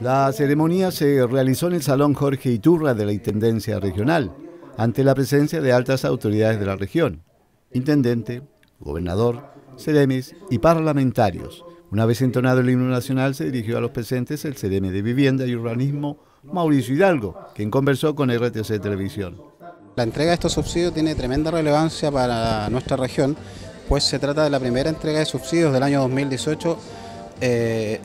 La ceremonia se realizó en el Salón Jorge Iturra de la Intendencia Regional, ante la presencia de altas autoridades de la región, intendente, gobernador, ceremis y parlamentarios. Una vez entonado el himno nacional, se dirigió a los presentes el CDM de Vivienda y Urbanismo, Mauricio Hidalgo, quien conversó con RTC Televisión. La entrega de estos subsidios tiene tremenda relevancia para nuestra región, pues se trata de la primera entrega de subsidios del año 2018 eh,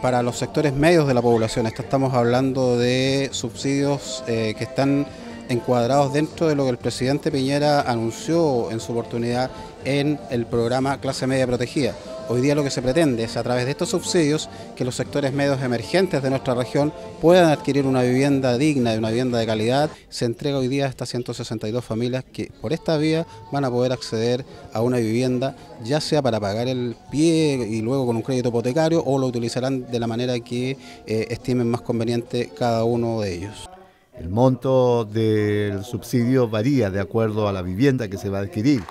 para los sectores medios de la población. Estamos hablando de subsidios eh, que están encuadrados dentro de lo que el presidente Piñera anunció en su oportunidad en el programa Clase Media Protegida. Hoy día lo que se pretende es a través de estos subsidios que los sectores medios emergentes de nuestra región puedan adquirir una vivienda digna y una vivienda de calidad. Se entrega hoy día a estas 162 familias que por esta vía van a poder acceder a una vivienda ya sea para pagar el pie y luego con un crédito hipotecario o lo utilizarán de la manera que eh, estimen más conveniente cada uno de ellos. El monto del subsidio varía de acuerdo a la vivienda que se va a adquirir.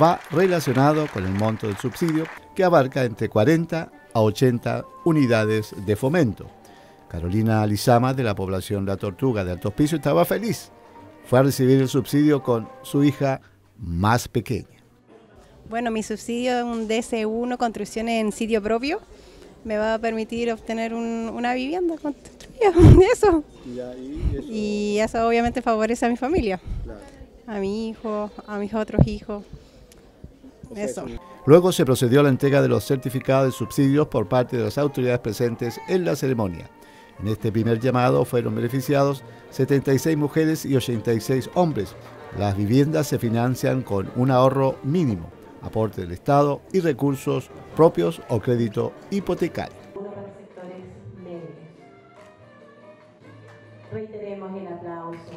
Va relacionado con el monto del subsidio que abarca entre 40 a 80 unidades de fomento. Carolina Lizama, de la población La Tortuga de Altos Pisos, estaba feliz. Fue a recibir el subsidio con su hija más pequeña. Bueno, mi subsidio es un DC1, construcción en sitio propio, me va a permitir obtener una vivienda construida, eso. ¿Y, eso. obviamente favorece a mi familia, a mi hijo, a mis otros hijos. Eso. Luego se procedió a la entrega de los certificados de subsidios por parte de las autoridades presentes en la ceremonia. En este primer llamado fueron beneficiados 76 mujeres y 86 hombres. Las viviendas se financian con un ahorro mínimo, aporte del Estado y recursos propios o crédito hipotecario. Reiteremos el aplauso.